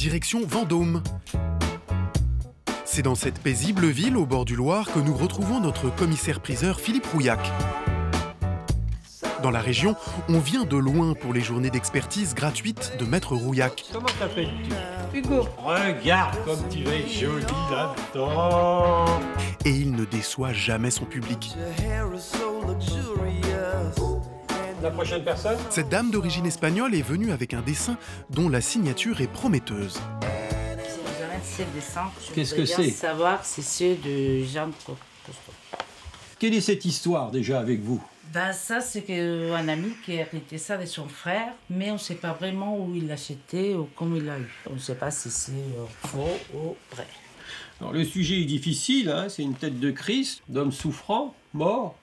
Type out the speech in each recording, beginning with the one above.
direction Vendôme. C'est dans cette paisible ville au bord du Loir que nous retrouvons notre commissaire-priseur Philippe Rouillac. Dans la région, on vient de loin pour les journées d'expertise gratuites de Maître Rouillac. Comment t'appelles-tu? Hugo. Regarde comme tu être joli là-dedans. Et il ne déçoit jamais son public. La prochaine personne Cette dame d'origine espagnole est venue avec un dessin dont la signature est prometteuse. Qu'est-ce que c'est? Savoir, c'est ceux de Jean Cousteau. Quelle est cette histoire déjà avec vous? Ben ça, c'est un ami qui a hérité ça de son frère, mais on ne sait pas vraiment où il l'a acheté ou comment il l'a eu. On ne sait pas si c'est euh, faux ou vrai. Alors le sujet est difficile, hein, c'est une tête de Christ, d'homme souffrant, mort.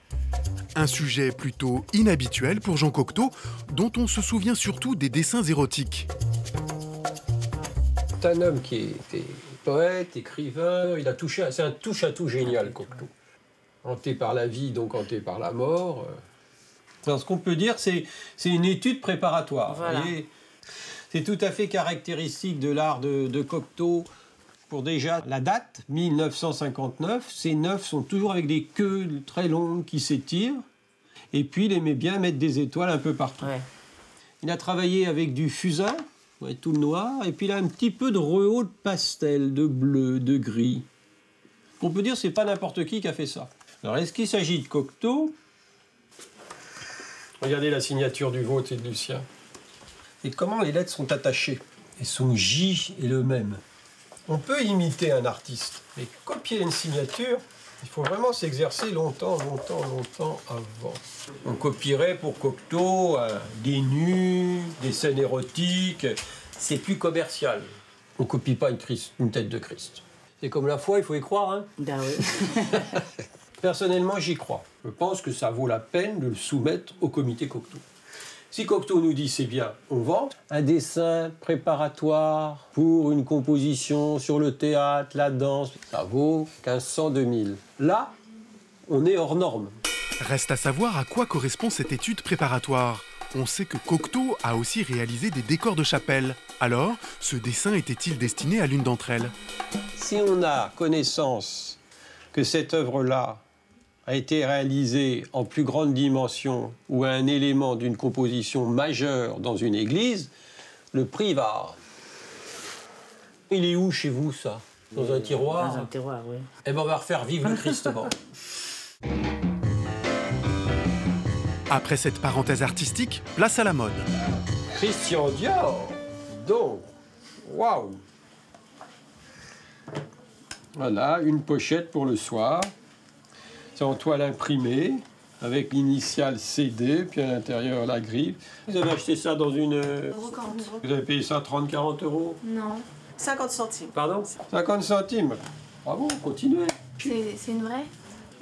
Un sujet plutôt inhabituel pour Jean Cocteau, dont on se souvient surtout des dessins érotiques. C'est un homme qui était poète, écrivain, il a touché, c'est un touche à tout génial, Cocteau. Hanté par la vie, donc hanté par la mort. euh. Alors, ce qu'on peut dire, c'est c'est une étude préparatoire. vous Voilà. voyez. C'est tout à fait caractéristique de l'art de, de Cocteau. Pour déjà la date, 1959, ces neufs sont toujours avec des queues très longues qui s'étirent. Et puis, il aimait bien mettre des étoiles un peu partout. Ouais. Il a travaillé avec du fusain, ouais, tout le noir, et puis il a un petit peu de rehaut de pastel, de bleu, de gris. On peut dire que c'est pas n'importe qui qui a fait ça. Alors est-ce qu'il s'agit de Cocteau? Regardez la signature du vôtre et de Lucien. Et comment les lettres sont attachées? Et son J est le même. On peut imiter un artiste, mais copier une signature, il faut vraiment s'exercer longtemps, longtemps, longtemps avant. On copierait pour Cocteau euh, des nus, des scènes érotiques. C'est plus commercial. On copie pas une, Christ- une tête de Christ. C'est comme la foi, il faut y croire. Hein. Ben oui. Personnellement, j'y crois. Je pense que ça vaut la peine de le soumettre au comité Cocteau. Si Cocteau nous dit c'est bien, on vend. Un dessin préparatoire pour une composition sur le théâtre, la danse, ça vaut 1500, 2000. Là, on est hors norme. Reste à savoir à quoi correspond cette étude préparatoire. On sait que Cocteau a aussi réalisé des décors de chapelle. Alors, ce dessin était-il destiné à l'une d'entre elles? Si on a connaissance que cette œuvre-là a été réalisée en plus grande dimension ou un élément d'une composition majeure dans une église, le prix va. Il est où chez vous, ça? Dans un tiroir? Dans un tiroir, oui. Eh ben, on va refaire vivre le Christement. Après cette parenthèse artistique, place à la mode. Christian Dior Donc, waouh Voilà, une pochette pour le soir. C'est en toile imprimée, avec l'initiale CD, puis à l'intérieur la grille. Vous avez acheté ça dans une... euh, Vous avez payé ça 30-40 euros Non. 50 centimes. Pardon 50 centimes. Bravo, continuez. C'est une vraie?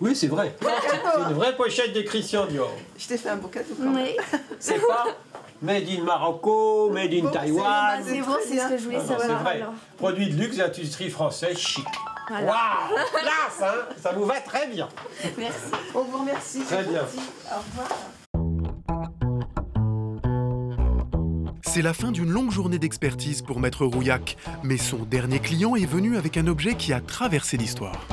Oui, c'est vrai. C'est une vraie pochette de Christian Dior. Je t'ai fait un beau cadeau quand même. Oui, C'est pas Made in Marocco, Made in Bon, Taïwan. c'est bon, c'est ce que je voulais Non, non, c'est vrai. alors. Produit de luxe, industrie française, chic. Voilà. Waouh Classe, hein Ça vous va très bien. Merci. On vous remercie. Très c'est bien. gentil. Au revoir. C'est la fin d'une longue journée d'expertise pour Maître Rouillac, mais son dernier client est venu avec un objet qui a traversé l'histoire.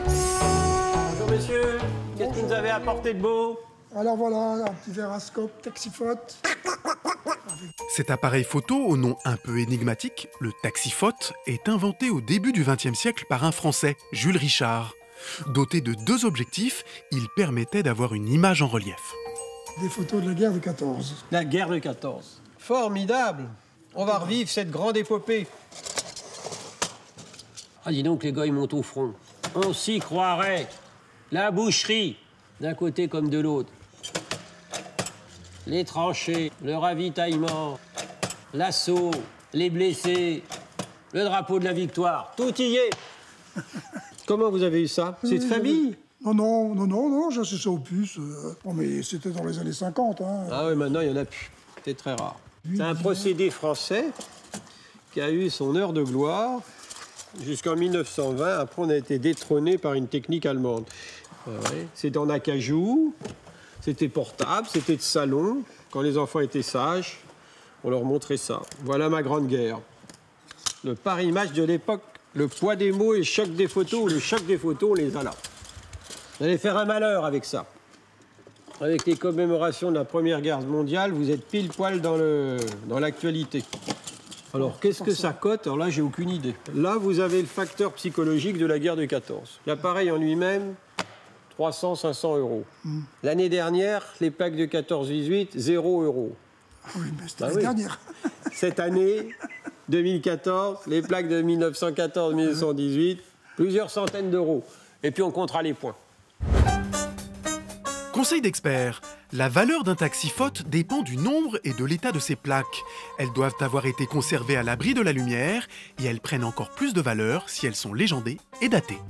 Bonjour messieurs, qu'est-ce que vous avez apporté de beau? Alors voilà, un petit verre à scope, taxiphote. Cet appareil photo au nom un peu énigmatique, le taxiphote, est inventé au début du XXe siècle par un Français, Jules Richard. Doté de deux objectifs, il permettait d'avoir une image en relief. Des photos de la guerre de 14. La guerre de 14. Formidable On va revivre cette grande épopée. Ah, dis donc, les gars, ils montent au front. On s'y croirait. La boucherie, d'un côté comme de l'autre. Les tranchées, le ravitaillement, l'assaut, les blessés, le drapeau de la victoire. Tout y est. Comment vous avez eu ça? C'est de famille? Non, non, non, non, non, j'ai acheté ça au puce. euh, Bon, mais c'était dans les années 50, hein. Ah oui, maintenant, il n'y en a plus. C'est très rare. C'est un procédé français qui a eu son heure de gloire jusqu'en 1920. Après, on a été détrôné par une technique allemande. Ah ouais. C'était en acajou, c'était portable, c'était de salon. Quand les enfants étaient sages, on leur montrait ça. Voilà ma grande guerre. le Paris Match de l'époque, le poids des mots et le choc des photos, le choc des photos, on les a là. Vous allez faire un malheur avec ça. Avec les commémorations de la Première Guerre mondiale, vous êtes pile poil dans l'actualité. Alors, qu'est-ce que ça cote? Alors là, j'ai aucune idée. Là, vous avez le facteur psychologique de la guerre de 14. L'appareil en lui-même, 300, 500 euros. L'année dernière, les plaques de 14-18, 0 euros. Oui, mais c'était Bah oui. dernière. Cette année, 2014, les plaques de 1914-1918, plusieurs centaines d'euros. Et puis on comptera les points. Conseil d'expert, la valeur d'un taxifote dépend du nombre et de l'état de ses plaques. Elles doivent avoir été conservées à l'abri de la lumière et elles prennent encore plus de valeur si elles sont légendées et datées.